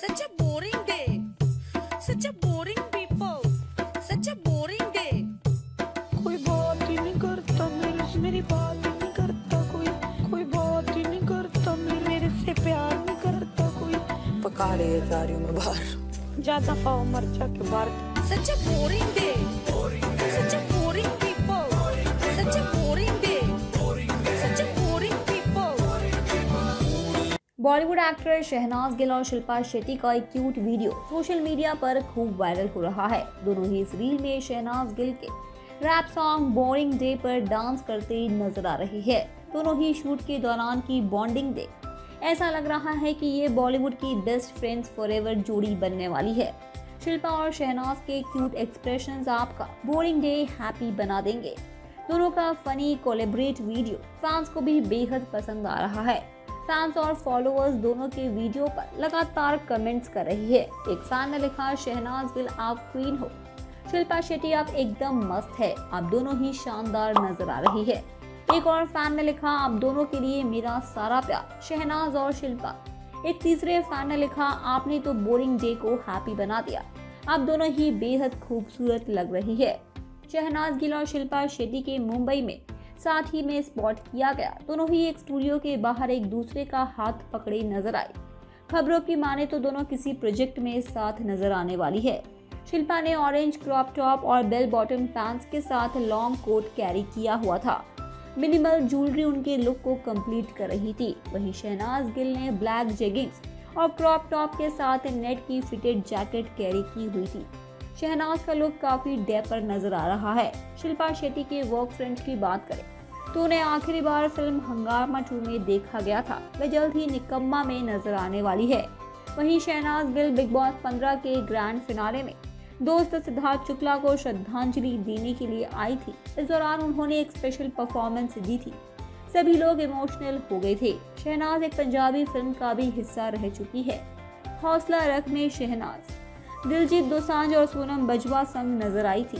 Such a boring day. Such a boring people. Such a boring day. कोई बात ही नहीं करता मेरे से मेरी बात ही नहीं करता कोई कोई बात ही नहीं करता मेरे से प्यार नहीं करता कोई पका ले जा रही हूँ मैं बाहर ज़्यादा पाओ मर जा के बाहर Such a boring day. Such a boring Bollywood actor Shehnaaz Gill और शिल्पा शेट्टी का एक क्यूट वीडियो सोशल मीडिया पर खूब वायरल हो रहा है। दोनों ही इस रील में शहनाज गिल के रैप सॉन्ग बोरिंग डे पर डांस करते नज़र आ रही है। दोनों ही शूट के दौरान की बॉन्डिंग देख ऐसा लग रहा है कि ये बॉलीवुड की बेस्ट फ्रेंड्स फॉरएवर जोड़ी बनने वाली है। शिल्पा और शहनाज के क्यूट एक्सप्रेशन आपका बोरिंग डे हैप्पी बना देंगे। दोनों का फनी कोलेबरेट वीडियो फैंस को भी बेहद पसंद आ रहा है। फैंस और फॉलोअर्स दोनों के वीडियो पर लगातार कमेंट्स कर रही है। एक फ़ैन ने लिखा, शहनाज गिल आप क्वीन हो। शिल्पा शेट्टी, आप एकदम मस्त है। आप दोनों ही शानदार नज़र आ रही है। एक और फ़ैन ने लिखा, आप दोनों के लिए मेरा सारा प्यार, शहनाज और शिल्पा। एक तीसरे फ़ैन ने लिखा, आपने तो बोरिंग डे को हैप्पी बना दिया। आप दोनों ही बेहद खूबसूरत लग रही है। शहनाज गिल और शिल्पा शेट्टी के मुंबई में साथ ही में स्पॉट किया गया। दोनों ही एक स्टूडियो के बाहर एक दूसरे का हाथ पकड़े नज़र आए। खबरों की माने तो दोनों किसी प्रोजेक्ट में साथ नज़र आने वाली है। शिल्पा ने ऑरेंज क्रॉप टॉप और बेल बॉटम पैंट्स के साथ लॉन्ग कोट कैरी किया हुआ था। मिनिमल ज्वेलरी उनके लुक को कंप्लीट कर रही थी। वहीं शहनाज गिल ने ब्लैक जेगिंग्स और क्रॉप टॉप के साथ नेट की फिटेड जैकेट कैरी की हुई थी। शहनाज का लुक काफ़ी डेपर नज़र आ रहा है। शिल्पा शेट्टी के वर्क फ्रेंड की बात करें तो उन्हें आखिरी बार फ़िल्म हंगामा टू में देखा गया था। वह जल्द ही निकम्मा में नज़र आने वाली है। वहीं शहनाज गिल बिग बॉस 15 के ग्रैंड फिनाले में दोस्त सिद्धार्थ शुक्ला को श्रद्धांजलि देने के लिए आई थी। इस दौरान उन्होंने एक स्पेशल परफॉर्मेंस दी थी। सभी लोग इमोशनल हो गए थे। शहनाज एक पंजाबी फ़िल्म का भी हिस्सा रह चुकी है। हौसला रख में शहनाज। दिलजीत दोसांझ और सोनम बजवा संग नज़र आई थी।